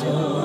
Jesus.